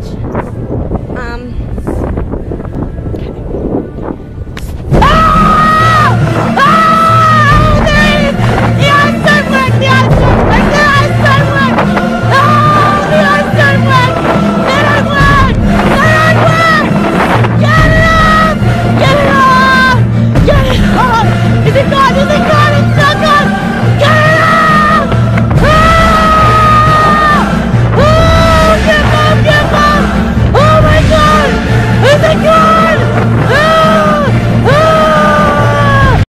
Jeez.